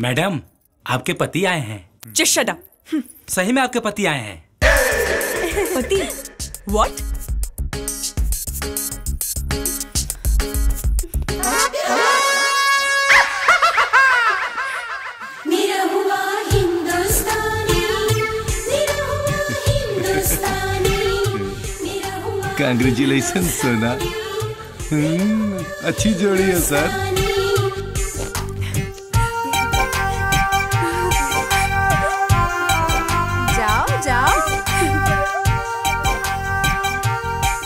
Madam आपके पति आए हैं। अप सही में आपके पति आए हैं। पति? व्हाट कंग्रेचुलेशन सोना अच्छी जोड़ी है सर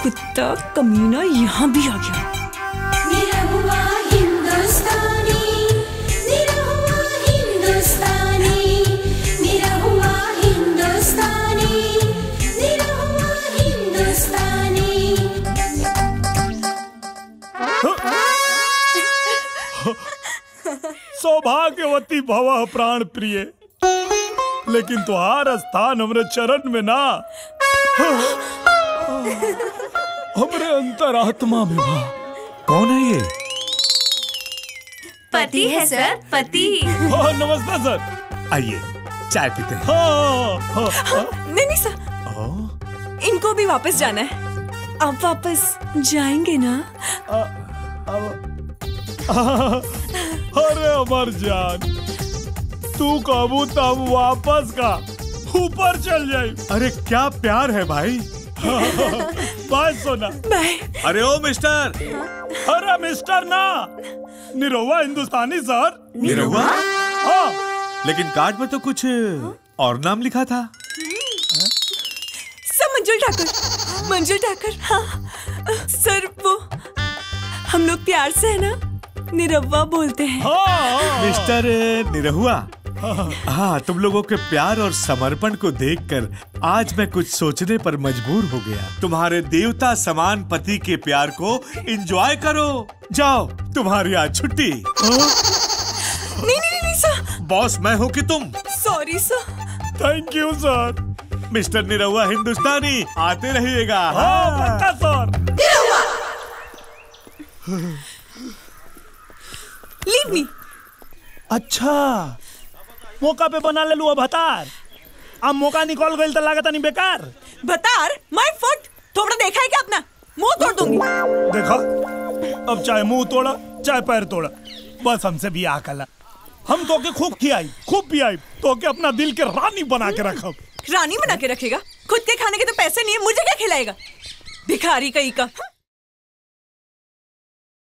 कुत्ता कमीना यहाँ भी आ गया। सौभाग्यवती भव प्राण प्रिय। लेकिन तुहार स्थान हमरे चरण में ना। हमरे अंतरात्मा में बा। कौन है ये? पति है सर पति। हाँ नमस्ते सर। आइए चाय पीते हैं। हाँ हाँ हाँ। नहीं नहीं सर। इनको भी वापस जाना है। आप वापस जाएँगे ना? अरे अमर जान। तू काबू तब वापस का। ऊपर चल जाए। अरे क्या प्यार है भाई। बाय सोना बाय अरे ओ मिस्टर। अरे मिस्टर ना। निरहुआ हिंदुस्तानी सर। निरहुआ? हाँ। लेकिन कार्ड में तो कुछ और नाम लिखा था। सर मंजुल ठाकुर। मंजुल ठाकुर हाँ। सर वो हम लोग प्यार से है ना? निरव्वा बोलते हैं। हाँ। मिस्टर निरहुआ हाँ तुम लोगों के प्यार और समर्पण को देखकर आज मैं कुछ सोचने पर मजबूर हो गया। तुम्हारे देवता समान पति के प्यार को एंजॉय करो। जाओ तुम्हारी आज छुट्टी। नहीं नहीं नहीं, सर। बॉस मैं हूँ कि तुम? Sorry sir thank you sir mister Nirahua Hindustani आते रहिएगा। हाँ सर लीव मी अच्छा। मौका पे बना ले लू अब हतार। अब मौका निकल गई तो लागत नहीं बेकार। बतार माय फुट थोड़ा देखा है क्या अपना? मुँह तोड़ दूँगी। देखा? अब चाहे मुँह तोड़ा चाहे पैर तोड़ा बस हमसे भी आकला हम तो के खूब खियाई खूब पियाई तो के अपना दिल के रानी बना के रखब। रानी बना के रखेगा? खुद के खाने के तो पैसे नहीं है मुझे क्या खिलाएगा? भिखारी कहीं का